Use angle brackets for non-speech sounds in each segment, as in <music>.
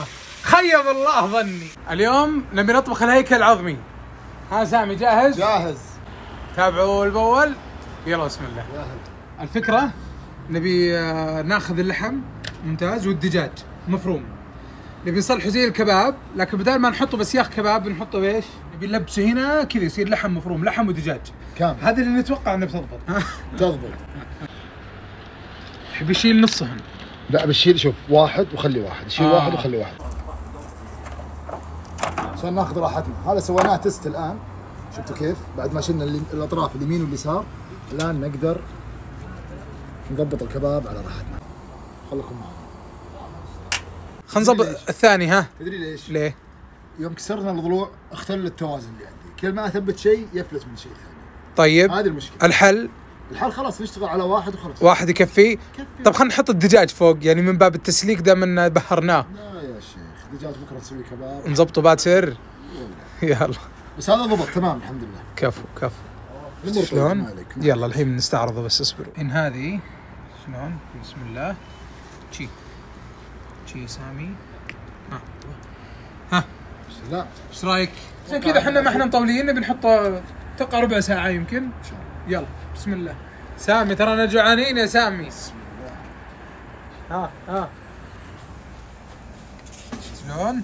الله. خيب الله ظني. اليوم نبي نطبخ الهيكل العظمي. ها سامي جاهز؟ جاهز. تابعوا اول باول يلا بسم الله. يا هلا الفكرة نبي آه، ناخذ اللحم ممتاز والدجاج مفروم. نبي نصلحه زي الكباب لكن بدل ما نحطه بسياخ كباب بنحطه بإيش؟ نبي نلبسه هنا كذا يصير لحم مفروم لحم ودجاج. كامل. هذا اللي نتوقع إنه بتضبط. تضبط. <laughs> يحب يشيل نصهن لا بشيل شوف واحد وخلي واحد شيل آه. واحد وخلي واحد. عشان ناخذ راحتنا. هذا سويناه تست الآن. شفتوا كيف؟ بعد ما شلنا اللي- الأطراف اليمين واليسار. الآن نقدر نضبط الكباب على راحتنا. خليكم معي. خلينا نظبط ليش؟ الثاني ها؟ تدري ليش؟ ليه؟ يوم كسرنا الضلوع اختل التوازن اللي عندي. كل ما أثبت شيء يفلت من شيء ثاني. طيب. هذه المشكلة. الحل؟ الحال خلاص نشتغل على واحد وخلاص. واحد يكفي؟ كفي. طب خلينا نحط الدجاج فوق يعني من باب التسليك دام ان بهرناه. لا يا شيخ دجاج بكرة تسوي كباب. نظبطه بعد سر؟ يلا بس هذا ضبط تمام الحمد لله. كفو كفو. شلون؟ يلا الحين نستعرضه بس اصبروا. إن هذه شلون؟ بسم الله. شي. شي سامي. ها. لا إيش رأيك؟ عشان كذا إحنا ما إحنا مطولين نبي نحطه أتوقع ربع ساعة يمكن. إن شاء الله. يلا بسم الله. سامي ترانا جوعانين يا سامي. ها ها. شلون؟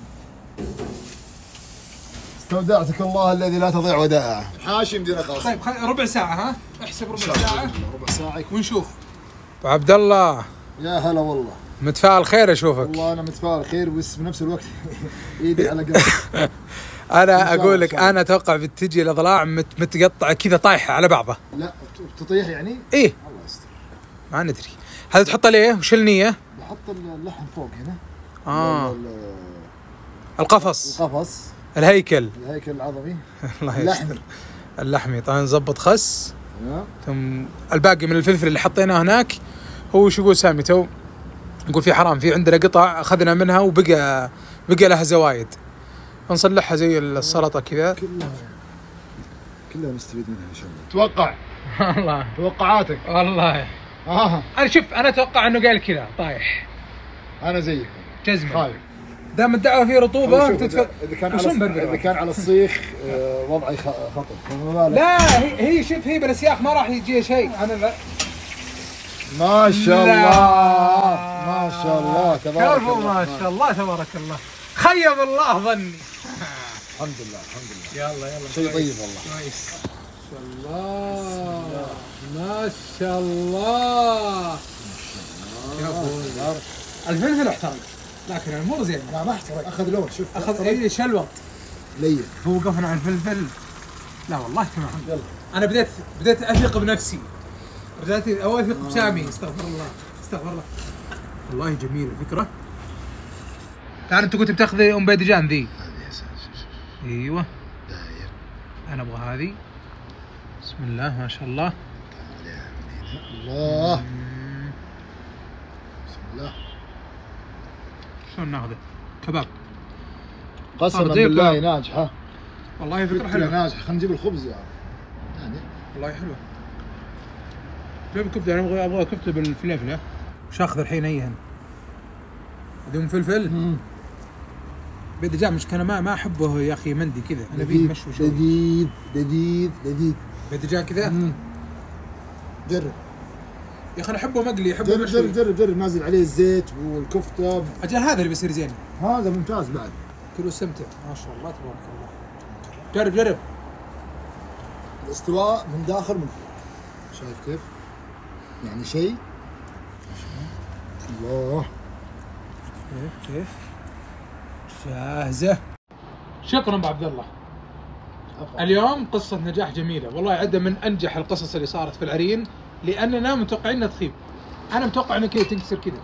استودعتك الله الذي لا تضيع ودائعه. حاشي مدينة خاصة. طيب خل... ربع ساعة ها؟ احسب ربع ساعة. ربع ساعة. يكون. ونشوف. أبو عبد الله. يا هلا والله. متفائل خير أشوفك. والله أنا متفائل خير بس بنفس الوقت <laughs> إيدي على قلبي. <laughs> أنا أقول لك. أنا أتوقع بتجي الإضلاع مت... متقطعه كذا طايحة على بعضها لا بتطيح يعني؟ إيه. الله يستر. ما ندري. هذا تحط عليه وش النية؟ بحط اللحم فوق هنا. آه. ال- القفص. القفص. الهيكل. الهيكل العظمي. <laughs> الله. يستر. اللحمي طبعا نظبط خس. تمام ثم الباقي من الفلفل اللي حطيناه هناك. هو وش يقول سامي؟ تو نقول في حرام في عندنا قطع أخذنا منها وبقى بقى لها زوايد. نصلحها زي السلطة كذا. كلها كلها نستفيد منها إن شاء الله. توقع. والله. توقعاتك. والله. آه. أنا شوف أنا أتوقع إنه قال كذا. طايح. أنا زيك. جزمة. خايف. دام الدعوة فيه رطوبة بتتف... إذا كان على؟ إذا كان على الصيخ آه، وضعي خ- خطر. لا هي هي شوف هي بالاسياخ ما راح يجي شيء. أنا ما شاء لا. الله. ما شاء الله تبارك كفو الله ما شاء الله تبارك الله. خيب الله ظني. الحمد لله الحمد لله. يلا يلا شيء طيب والله. كويس ما شاء الله. ما شاء الله. الفلفل احترق لكن المر زين لا ما احترق أخذ لون شوف. أخذ اي شلوط لين. هو وقفنا على الفلفل. لا والله تمام يلا. أنا بديت بديت أثق بنفسي. بديت اوثق بسامي استغفر الله استغفر الله. والله جميل الفكرة. تعال انت كنت بتاخذ ام بيدجان ذي أيوه. داير. أنا أبغى هذه. بسم الله ما شاء الله. الله. بسم الله. شلون ناخذه؟ كباب. قسما بالله. ناجحة. والله فكرة حلوة. ناجحة. خلينا نجيب الخبز يعني يعني. والله حلوة. جيب كفته أنا أبغى أبغى كفتة بالفلفلة. وش اخذ الحين ايهن؟ بدون فلفل؟ بيدجان مش أنا ما ما أحبه يا أخي مندي كذا. أنا لذيذ مشوي شوي لذيذ لذيذ لذيذ بيدجان كذا. جرب. يا أخي أنا أحبه مقلي أحبه جرب مشوي. جرب جرب. جرب نازل عليه الزيت والكفتة. أجل هذا اللي بيصير زين. هذا ممتاز بعد. كله استمتع ما شاء الله تبارك الله. جرب جرب. الاستواء من داخل من فوق. شايف كيف؟ يعني شيء الله. كيف كيف جاهزة. شكرا أبو عبد الله. اليوم قصة نجاح جميلة والله عدة من أنجح القصص اللي صارت في العرين لأننا متوقعين إنها تخيب. أنا متوقع إنها كذا تنكسر كذا.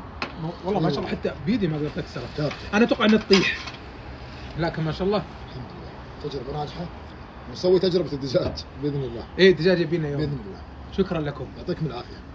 والله ما شاء الله حتى بيدي ما قدرت أكسرها أنا أتوقع إنها تطيح. لكن ما شاء الله. الحمد لله. تجربة ناجحة. نسوي تجربة الدجاج بإذن الله. إيه دجاج يبينا يوم. بإذن الله. شكرا لكم. يعطيكم العافية.